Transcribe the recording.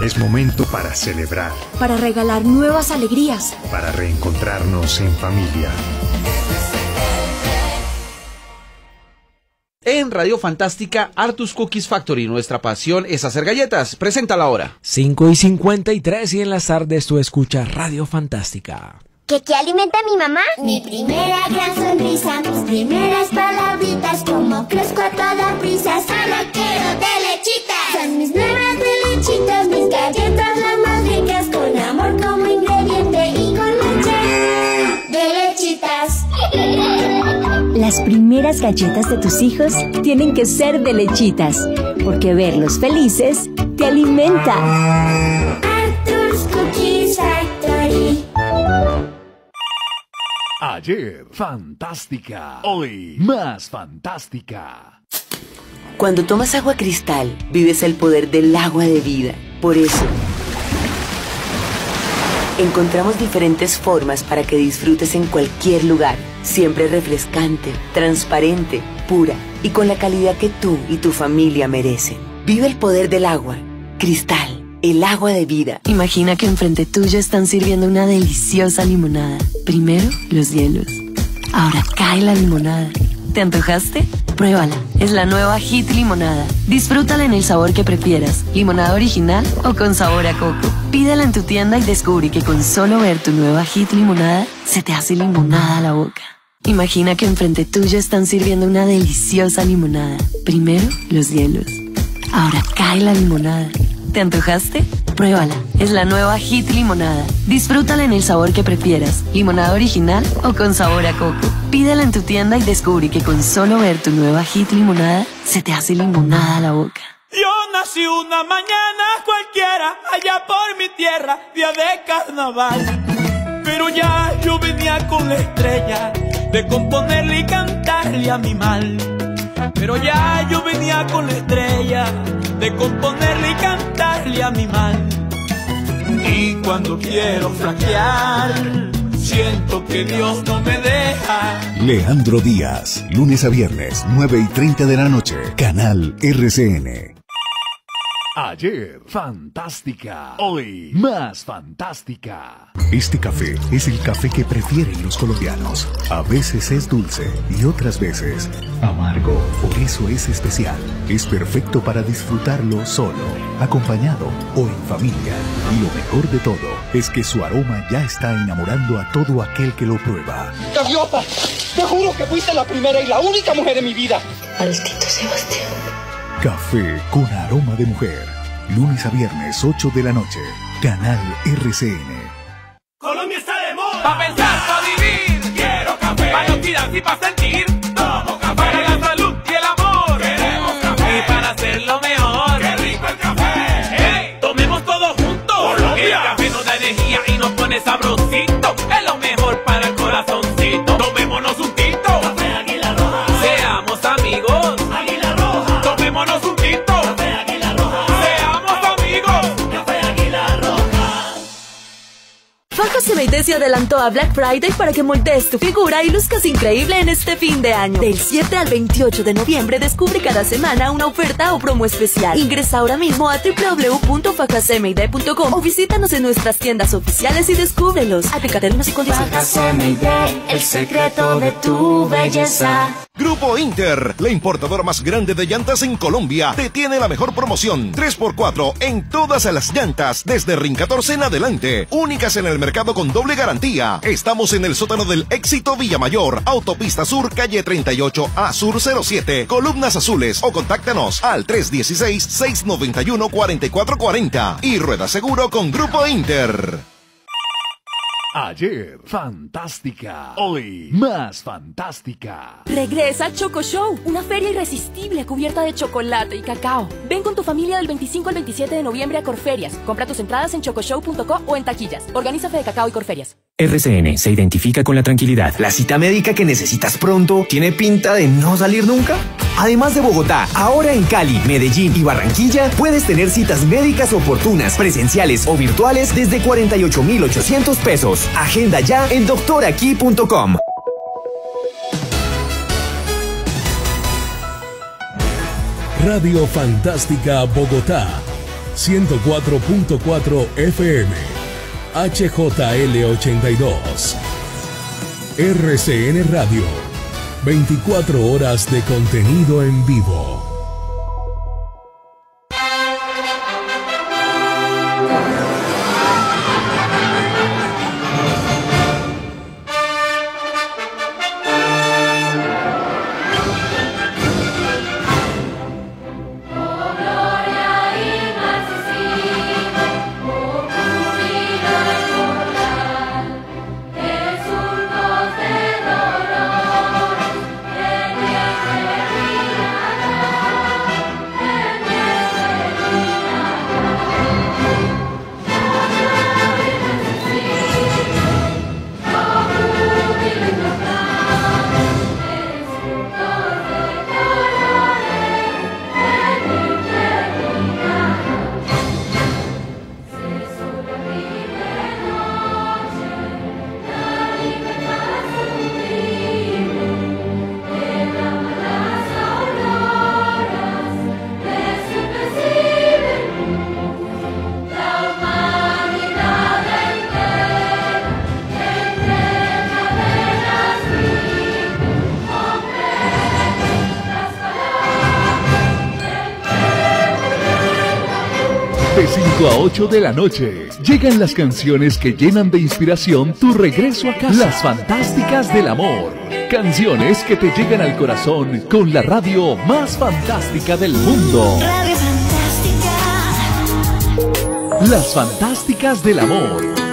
Es momento para celebrar, para regalar nuevas alegrías, para reencontrarnos en familia. En Radio Fantástica, Artus Cookies Factory, nuestra pasión es hacer galletas. Presenta la hora. 5 y 53 y en las tardes tú escuchas Radio Fantástica. ¿Qué, qué alimenta mi mamá? Mi primera gran sonrisa, mis primeras palabritas, como Las primeras galletas de tus hijos tienen que ser de lechitas, porque verlos felices te alimenta. Arthur's Cookies Factory. Ayer, fantástica. Hoy, más fantástica. Cuando tomas agua cristal, vives el poder del agua de vida. Por eso, encontramos diferentes formas para que disfrutes en cualquier lugar. Siempre refrescante, transparente, pura y con la calidad que tú y tu familia merecen. Vive el poder del agua. Cristal, el agua de vida. Imagina que enfrente tuyo están sirviendo una deliciosa limonada. Primero, los hielos. Ahora cae la limonada. ¿Te antojaste? Pruébala. Es la nueva Hit Limonada. Disfrútala en el sabor que prefieras. Limonada original o con sabor a coco. Pídela en tu tienda y descubre que con solo ver tu nueva Hit Limonada se te hace limonada a la boca. Imagina que enfrente tuyo están sirviendo una deliciosa limonada. Primero, los hielos. Ahora cae la limonada. ¿Te antojaste? Pruébala. Es la nueva Hit Limonada. Disfrútala en el sabor que prefieras. Limonada original o con sabor a coco. Pídela en tu tienda y descubre que con solo ver tu nueva Hit Limonada se te hace limonada la boca. Yo nací una mañana cualquiera allá por mi tierra, día de carnaval. Pero ya yo venía con la estrella de componerle y cantarle a mi mal. Pero ya yo venía con la estrella de componerle y cantarle a mi mal. Y cuando quiero flaquear, siento que Dios no me deja. Leandro Díaz, lunes a viernes, 9 y 30 de la noche, Canal RCN. Ayer, fantástica. Hoy, más fantástica. Este café es el café que prefieren los colombianos. A veces es dulce y otras veces amargo. Por eso es especial. Es perfecto para disfrutarlo solo, acompañado o en familia. Y lo mejor de todo es que su aroma ya está enamorando a todo aquel que lo prueba. Gaviota, te juro que fuiste la primera y la única mujer de mi vida. Maldito Sebastián. Café con aroma de mujer. Lunes a viernes, 8 de la noche. Canal RCN. Colombia está de moda. Pa' pensar, pa' vivir. Quiero café. Pa' no y pa' sentir. CMD se adelantó a Black Friday para que moldees tu figura y luzcas increíble en este fin de año. Del 7 al 28 de noviembre descubre cada semana una oferta o promo especial. Ingresa ahora mismo a www.fajacmid.com o visítanos en nuestras tiendas oficiales y descúbrelos. Aplica términos y condiciones. El secreto de tu belleza. Grupo Inter, la importadora más grande de llantas en Colombia, te tiene la mejor promoción. 3x4 en todas las llantas, desde RIN 14 en adelante. Únicas en el mercado con doble garantía. Estamos en el sótano del Éxito Villamayor, Autopista Sur, calle 38 A Sur 07, columnas azules o contáctanos al 316-691-4440 y rueda seguro con Grupo Inter. Ayer, fantástica. Hoy, más fantástica. Regresa Choco Show, una feria irresistible cubierta de chocolate y cacao. Ven con tu familia del 25 al 27 de noviembre a Corferias. Compra tus entradas en chocoshow.co o en taquillas. Organiza Fe de Cacao y Corferias. RCN se identifica con la tranquilidad. ¿La cita médica que necesitas pronto tiene pinta de no salir nunca? Además de Bogotá, ahora en Cali, Medellín y Barranquilla puedes tener citas médicas oportunas, presenciales o virtuales desde 48,800 pesos. Agenda ya en doctoraquí.com. Radio Fantástica Bogotá 104.4 FM, HJL82, RCN Radio, 24 horas de contenido en vivo. De 5 a 8 de la noche llegan las canciones que llenan de inspiración tu regreso a casa. Las fantásticas del amor. Canciones que te llegan al corazón con la radio más fantástica del mundo. Radio Fantástica. Las fantásticas del amor.